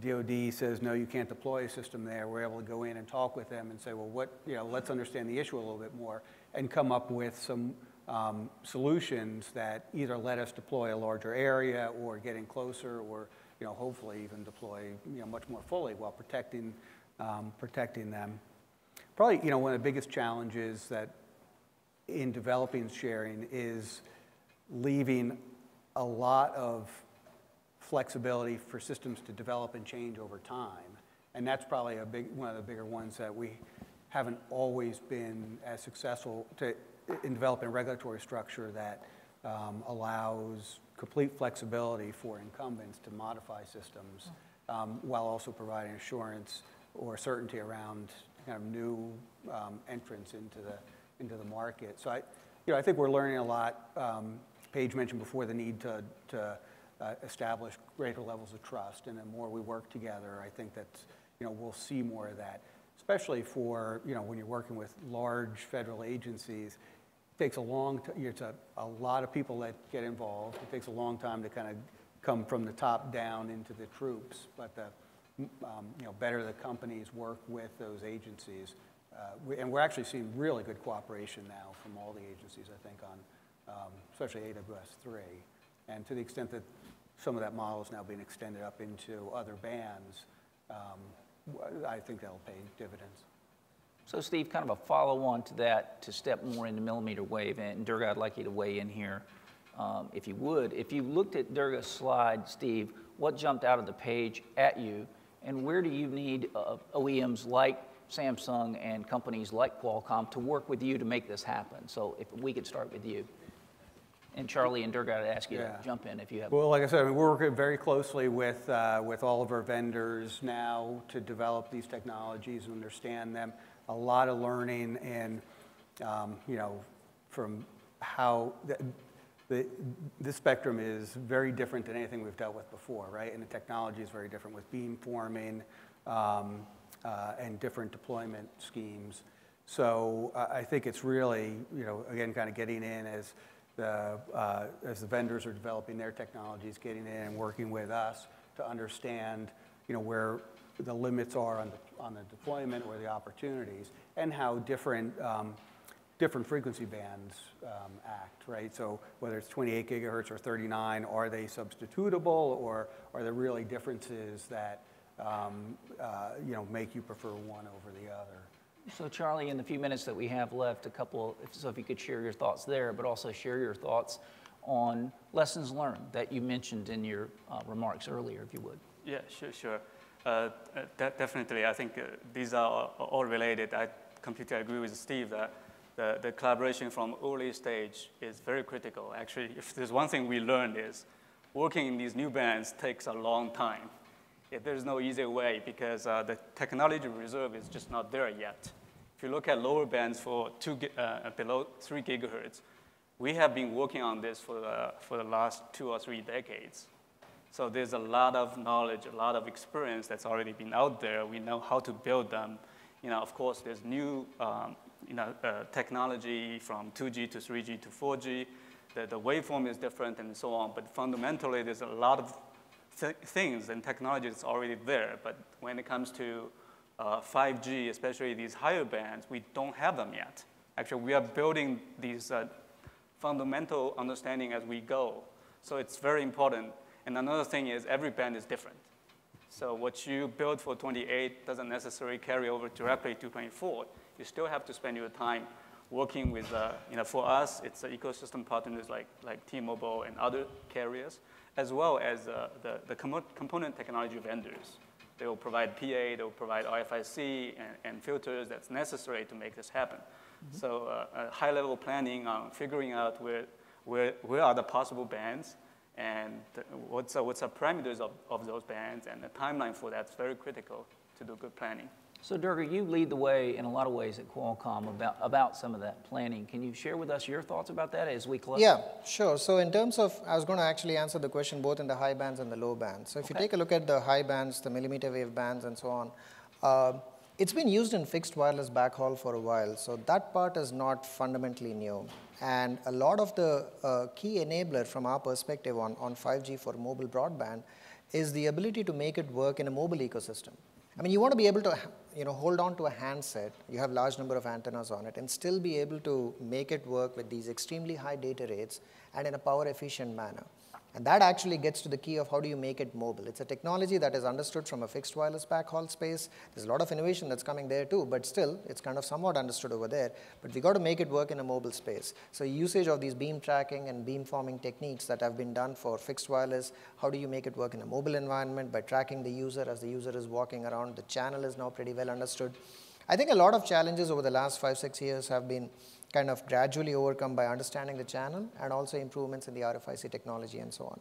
DOD says, no, you can't deploy a system there, we're able to go in and talk with them and say, well, what, you know, let's understand the issue a little bit more and come up with some um, solutions that either let us deploy a larger area or getting closer or, you know, hopefully even deploy, you know, much more fully while protecting, um, protecting them. Probably, you know, one of the biggest challenges that in developing sharing is leaving a lot of flexibility for systems to develop and change over time. And that's probably a big, one of the bigger ones that we haven't always been as successful to, in developing a regulatory structure that um, allows complete flexibility for incumbents to modify systems um, while also providing assurance or certainty around kind of new um, entrants into the, into the market. So I, you know, I think we're learning a lot. Um, Paige mentioned before the need to, to uh, establish greater levels of trust. And the more we work together, I think that you know, we'll see more of that, especially for you know, when you're working with large federal agencies. It takes a long time, it's a, a lot of people that get involved. It takes a long time to kind of come from the top down into the troops. But the um, you know, better the companies work with those agencies. Uh, we, and we're actually seeing really good cooperation now from all the agencies, I think, on um, especially AWS 3. And to the extent that some of that model is now being extended up into other bands. Um, I think that'll pay dividends. So, Steve, kind of a follow on to that to step more into millimeter wave, and Durga, I'd like you to weigh in here um, if you would. If you looked at Durga's slide, Steve, what jumped out of the page at you, and where do you need uh, OEMs like Samsung and companies like Qualcomm to work with you to make this happen? So, if we could start with you. And Charlie and Durga, I'd ask you yeah. to jump in if you have. Well, like I said, I mean, we're working very closely with, uh, with all of our vendors now to develop these technologies and understand them. A lot of learning and, um, you know, from how the, the, this spectrum is very different than anything we've dealt with before, right? And the technology is very different with beamforming um, uh, and different deployment schemes. So uh, I think it's really, you know, again, kind of getting in as uh, as the vendors are developing their technologies, getting in and working with us to understand, you know, where the limits are on the, on the deployment or the opportunities, and how different, um, different frequency bands um, act, right? So whether it's 28 gigahertz or 39, are they substitutable or are there really differences that um, uh, you know, make you prefer one over the other? So Charlie, in the few minutes that we have left, a couple, so if you could share your thoughts there, but also share your thoughts on lessons learned that you mentioned in your uh, remarks earlier, if you would. Yeah, sure, sure. Uh, de definitely, I think uh, these are all related. I completely agree with Steve that the, the collaboration from early stage is very critical. Actually, if there's one thing we learned is working in these new bands takes a long time. There's no easy way because uh, the technology reserve is just not there yet. If you look at lower bands for two, uh, below three gigahertz, we have been working on this for the, for the last two or three decades. So there's a lot of knowledge, a lot of experience that's already been out there. We know how to build them. You know, of course, there's new um, you know, uh, technology from 2G to 3G to 4G. The, the waveform is different and so on, but fundamentally, there's a lot of th things and technology that's already there. But when it comes to uh, 5G, especially these higher bands, we don't have them yet. Actually, we are building these uh, fundamental understanding as we go. So it's very important. And another thing is every band is different. So what you build for 28 doesn't necessarily carry over directly to 24. You still have to spend your time working with, uh, you know, for us, it's uh, ecosystem partners like, like T-Mobile and other carriers, as well as uh, the, the com component technology vendors. They will provide PA, they will provide RFIC and, and filters that's necessary to make this happen. Mm -hmm. So uh, high-level planning on figuring out where, where, where are the possible bands and what's, uh, what's the parameters of, of those bands and the timeline for that's very critical to do good planning. So Durga, you lead the way in a lot of ways at Qualcomm about, about some of that planning. Can you share with us your thoughts about that as we close? Yeah, sure. So in terms of, I was going to actually answer the question both in the high bands and the low bands. So if okay. you take a look at the high bands, the millimeter wave bands and so on, uh, it's been used in fixed wireless backhaul for a while. So that part is not fundamentally new. And a lot of the uh, key enabler from our perspective on, on 5G for mobile broadband is the ability to make it work in a mobile ecosystem. I mean, you want to be able to, you know, hold on to a handset, you have large number of antennas on it, and still be able to make it work with these extremely high data rates and in a power efficient manner. And that actually gets to the key of how do you make it mobile. It's a technology that is understood from a fixed wireless backhaul space. There's a lot of innovation that's coming there too, but still, it's kind of somewhat understood over there. But we got to make it work in a mobile space. So usage of these beam tracking and beam forming techniques that have been done for fixed wireless, how do you make it work in a mobile environment by tracking the user as the user is walking around. The channel is now pretty well understood. I think a lot of challenges over the last five, six years have been kind of gradually overcome by understanding the channel and also improvements in the RFIC technology and so on.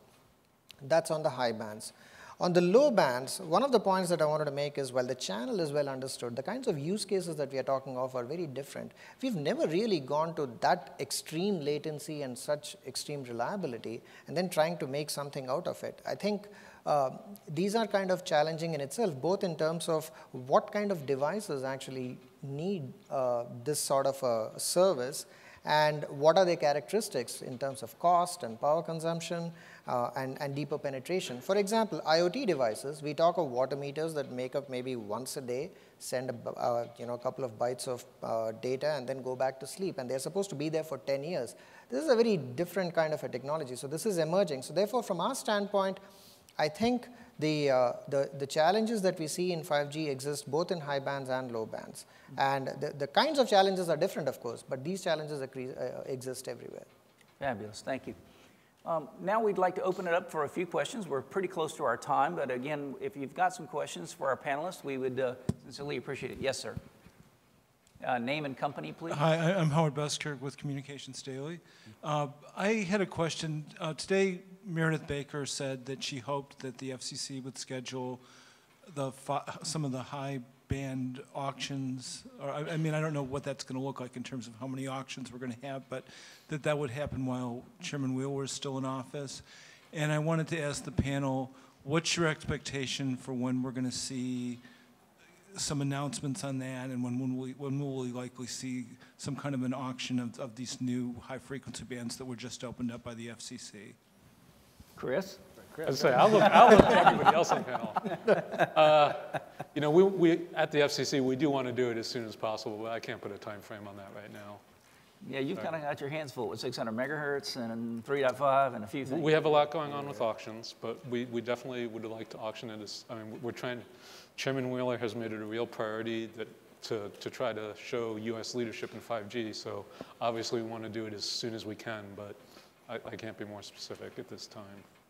That's on the high bands. On the low bands, one of the points that I wanted to make is while the channel is well understood, the kinds of use cases that we are talking of are very different. We've never really gone to that extreme latency and such extreme reliability and then trying to make something out of it. I think uh, these are kind of challenging in itself, both in terms of what kind of devices actually need uh, this sort of a service and what are their characteristics in terms of cost and power consumption uh, and, and deeper penetration. For example, IoT devices, we talk of water meters that make up maybe once a day, send a, uh, you know, a couple of bytes of uh, data and then go back to sleep and they're supposed to be there for 10 years. This is a very different kind of a technology. So this is emerging. So therefore, from our standpoint, I think the, uh, the, the, challenges that we see in 5G exist both in high bands and low bands. And the, the kinds of challenges are different, of course, but these challenges uh, exist everywhere. Fabulous, thank you. Um, now we'd like to open it up for a few questions. We're pretty close to our time, but again, if you've got some questions for our panelists, we would uh, sincerely appreciate it. Yes, sir. Uh, name and company, please. Hi, I'm Howard Buskirk with Communications Daily. Uh, I had a question. Uh, today, Meredith Baker said that she hoped that the FCC would schedule the some of the high band auctions. Or I, I mean, I don't know what that's going to look like in terms of how many auctions we're going to have, but that that would happen while Chairman Wheeler is still in office. And I wanted to ask the panel, what's your expectation for when we're going to see some announcements on that, and when, when, will, we, when will we likely see some kind of an auction of, of these new high frequency bands that were just opened up by the FCC? Chris? I say, I'll look, I'll look to everybody else on the panel. Uh, you know, we, we, at the FCC, we do want to do it as soon as possible, but I can't put a time frame on that right now. Yeah, you've kind of got your hands full with 600 megahertz and 3.5 and a few things. We have a lot going on with auctions, but we, we definitely would like to auction it as, I mean, we're trying, Chairman Wheeler has made it a real priority that, to, to try to show US leadership in 5G, so obviously we want to do it as soon as we can, but I, I can't be more specific at this time.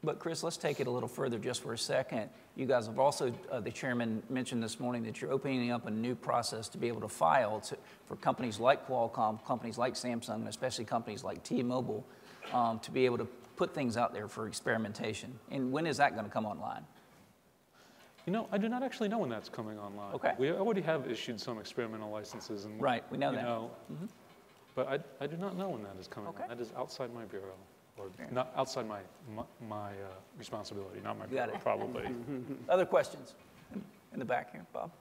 But Chris, let's take it a little further just for a second. You guys have also, uh, the chairman mentioned this morning that you're opening up a new process to be able to file to, for companies like Qualcomm, companies like Samsung, and especially companies like T-Mobile, um, to be able to put things out there for experimentation. And when is that going to come online? You know, I do not actually know when that's coming online. Okay. We already have issued some experimental licenses and. Right, we know that. Mm-hmm. But I, I do not know when that is coming Okay. That is outside my bureau, or not outside my, my, my uh, responsibility, not my Got bureau, it. probably. Other questions? In- In the back here, Bob?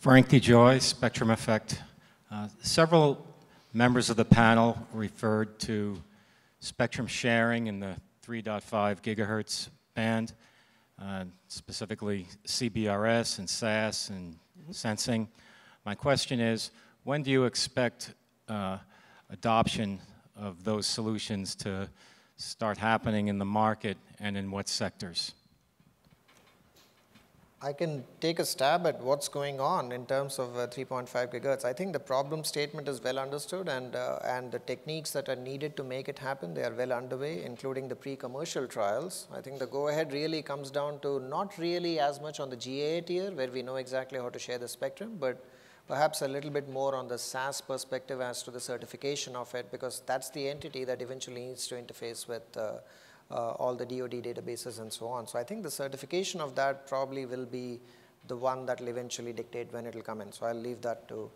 Frank DeJoy, Spectrum Effect. Uh, Several members of the panel referred to spectrum sharing in the 3.5 gigahertz band, uh, specifically CBRS and SAS and sensing. My question is, when do you expect uh, adoption of those solutions to start happening in the market and in what sectors? I can take a stab at what's going on in terms of uh, 3.5 gigahertz. I think the problem statement is well understood and, uh, and the techniques that are needed to make it happen, they are well underway, including the pre-commercial trials. I think the go-ahead really comes down to not really as much on the GAA tier, where we know exactly how to share the spectrum, but perhaps a little bit more on the SAS perspective as to the certification of it, because that's the entity that eventually needs to interface with uh, all the DoD databases and so on. So I think the certification of that probably will be the one that will eventually dictate when it will come in. So I'll leave that to.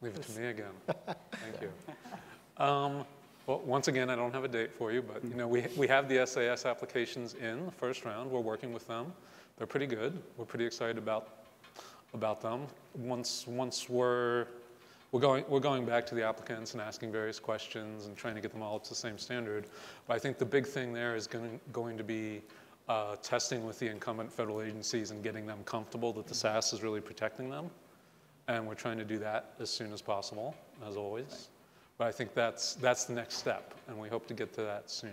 Leave it to me again. Thank you. Um, Well, once again, I don't have a date for you, but, you know, we, we have the SAS applications in the first round. We're working with them. They're pretty good. We're pretty excited about, about them. Once, once we're, we're going, we're going back to the applicants and asking various questions and trying to get them all up to the same standard. But I think the big thing there is going, going to be uh, testing with the incumbent federal agencies and getting them comfortable that the SAS is really protecting them. And we're trying to do that as soon as possible, as always. But I think that's, that's the next step, and we hope to get to that soon.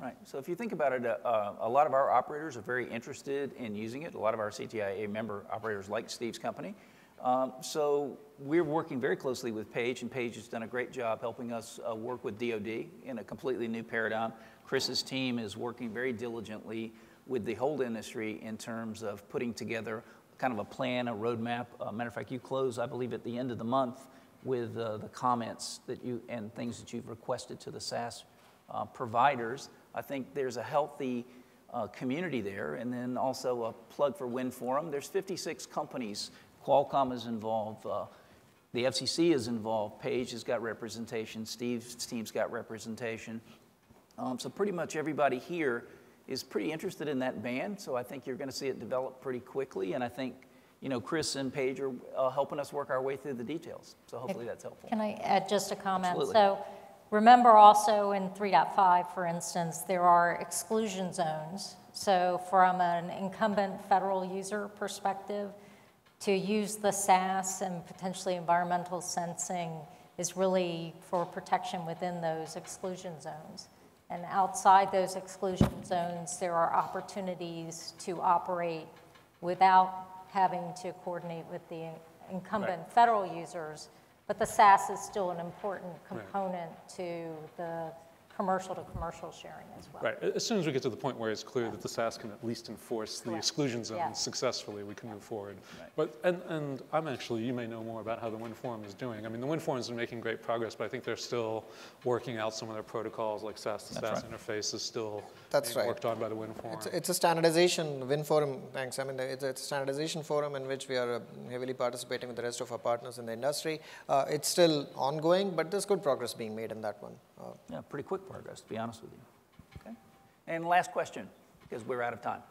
Right. So if you think about it, uh, a lot of our operators are very interested in using it. A lot of our CTIA member operators like Steve's company. Um, so we're working very closely with Paige, and Paige has done a great job helping us uh, work with DoD in a completely new paradigm. Chris's team is working very diligently with the whole industry in terms of putting together kind of a plan, a roadmap. Uh, matter of fact, you close, I believe, at the end of the month with uh, the comments that you and things that you've requested to the SAS uh, providers. I think there's a healthy uh, community there, and then also a plug for Wind Forum. There's 56 companies. Qualcomm is involved. Uh, the FCC is involved. Paige has got representation. Steve's team's got representation. Um, so pretty much everybody here is pretty interested in that band. So I think you're going to see it develop pretty quickly. And I think, you know, Chris and Paige are uh, helping us work our way through the details. So hopefully that's helpful. Can I add just a comment? Absolutely. So remember also in 3.5, for instance, there are exclusion zones. So from an incumbent federal user perspective, to use the SAS and potentially environmental sensing is really for protection within those exclusion zones. And outside those exclusion zones, there are opportunities to operate without having to coordinate with the incumbent federal users. But the SAS is still an important component to the commercial to commercial sharing as well. Right, as soon as we get to the point where it's clear that the SAS can at least enforce the Correct. exclusion zones Yeah. successfully, we can move forward. But, and, and I'm actually, you may know more about how the Wind Forum is doing. I mean, the Wind Forum's been making great progress, but I think they're still working out some of their protocols, like SAS to SAS interface is still That's right. worked on by the Wind Forum. It's, it's a standardization, Win Forum, thanks. I mean, it's a, it's a standardization forum in which we are uh, heavily participating with the rest of our partners in the industry. Uh, it's still ongoing, but there's good progress being made in that one. Uh, Yeah, pretty quick progress, to be honest with you. Okay. And last question, because we're out of time.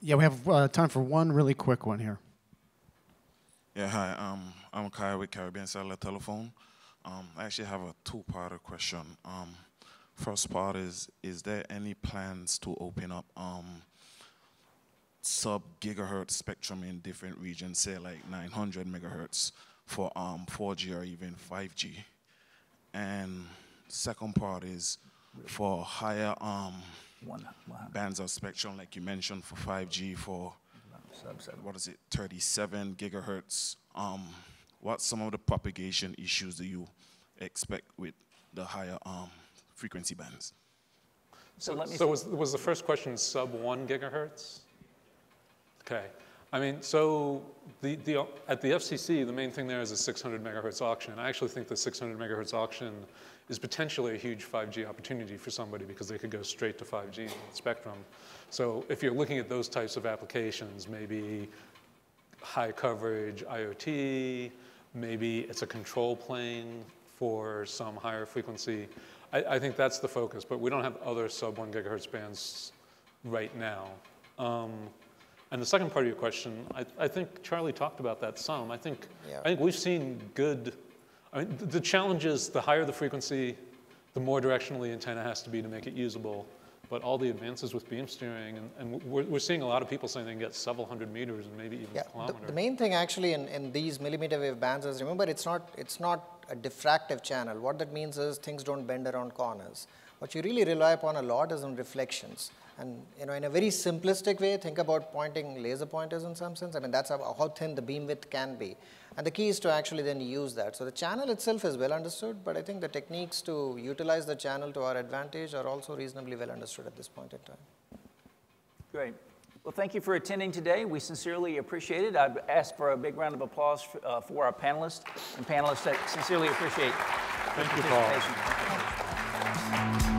Yeah, we have uh, time for one really quick one here. Yeah, hi. Um, I'm Kai with Caribbean Cellular Telephone. Um, I actually have a two-part question. Um, first part is: Is there any plans to open up um, sub gigahertz spectrum in different regions, say like 900 megahertz for um, 4G or even 5G. And second part is for higher um, One, one bands of spectrum, like you mentioned, for 5G, for what is it, 37 gigahertz. Um, what some of the propagation issues do you expect with the higher um, frequency bands? So let me. So was, was the first question sub one gigahertz? Okay. I mean, so the, the, at the FCC, the main thing there is a 600 megahertz auction. I actually think the 600 megahertz auction is potentially a huge 5G opportunity for somebody because they could go straight to 5G spectrum. So if you're looking at those types of applications, maybe high coverage IoT, maybe it's a control plane for some higher frequency. I, I think that's the focus, but we don't have other sub one gigahertz bands right now. Um, and the second part of your question, I, I think Charlie talked about that some. I think, Yeah. I think we've seen good, I mean, the, the challenge is the higher the frequency, the more directionally the antenna has to be to make it usable. But all the advances with beam steering, and, and we're, we're seeing a lot of people saying they can get several hundred meters and maybe even Yeah, a the, the main thing actually in, in these millimeter wave bands is remember it's not, it's not a diffractive channel. What that means is things don't bend around corners. What you really rely upon a lot is on reflections. And you know, in a very simplistic way, think about pointing laser pointers in some sense. I mean, that's how, how thin the beam width can be. And the key is to actually then use that. So the channel itself is well understood, but I think the techniques to utilize the channel to our advantage are also reasonably well understood at this point in time. Great. Well, thank you for attending today. We sincerely appreciate it. I'd ask for a big round of applause for, uh, for our panelists and panelists that sincerely appreciate Thank you, their Paul. participation.